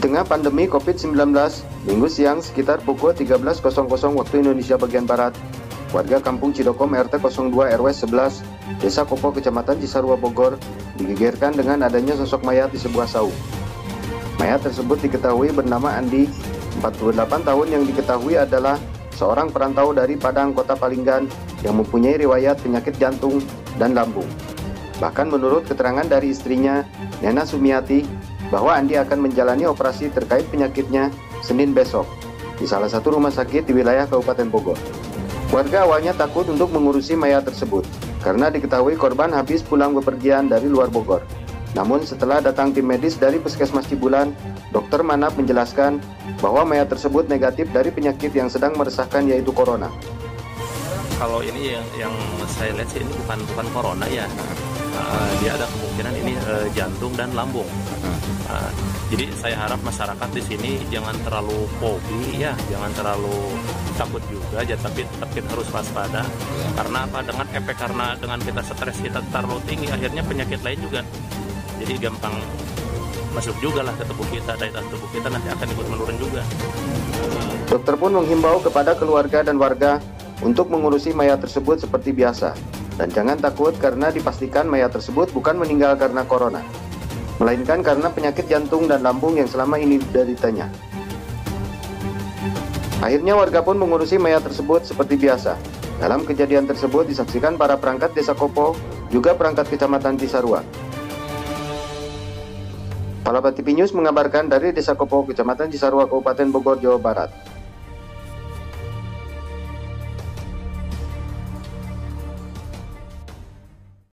tengah pandemi COVID-19, Minggu siang sekitar pukul 13.00 waktu Indonesia bagian Barat, warga kampung Cidokom RT 02 RW 11, Desa Kopo, Kecamatan Cisarua, Bogor, digegerkan dengan adanya sosok mayat di sebuah saung. Mayat tersebut diketahui bernama Andi, 48 tahun yang diketahui adalah seorang perantau dari Padang, Kota Palinggan, yang mempunyai riwayat penyakit jantung dan lambung. Bahkan menurut keterangan dari istrinya, Nena Sumiati, bahwa Andi akan menjalani operasi terkait penyakitnya Senin besok di salah satu rumah sakit di wilayah Kabupaten Bogor. Warga awalnya takut untuk mengurusi mayat tersebut karena diketahui korban habis pulang bepergian dari luar Bogor. Namun setelah datang tim medis dari Puskesmas Cibulan, dokter Manap menjelaskan bahwa mayat tersebut negatif dari penyakit yang sedang meresahkan yaitu corona. Kalau ini yang, yang saya lihat sih ini bukan bukan corona ya uh, dia ada kemungkinan ini uh, jantung dan lambung. Uh, jadi saya harap masyarakat di sini jangan terlalu fobi ya, jangan terlalu takut juga, ya, tapi tetap kita harus waspada. Karena apa? Dengan efek karena dengan kita stres kita terlalu tinggi, akhirnya penyakit lain juga jadi gampang masuk juga lah ke tubuh kita, daya tahan tubuh kita nanti akan ikut menurun juga. Dokter pun menghimbau kepada keluarga dan warga untuk mengurusi mayat tersebut seperti biasa dan jangan takut karena dipastikan mayat tersebut bukan meninggal karena corona, melainkan karena penyakit jantung dan lambung yang selama ini dideritanya. Akhirnya warga pun mengurusi mayat tersebut seperti biasa. Dalam kejadian tersebut disaksikan para perangkat desa Kopo, juga perangkat kecamatan Cisarua. Palapa TV News mengabarkan dari Desa Kopo, Kecamatan Cisarua, Kabupaten Bogor, Jawa Barat.